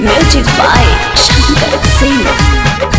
music by Shankar Singh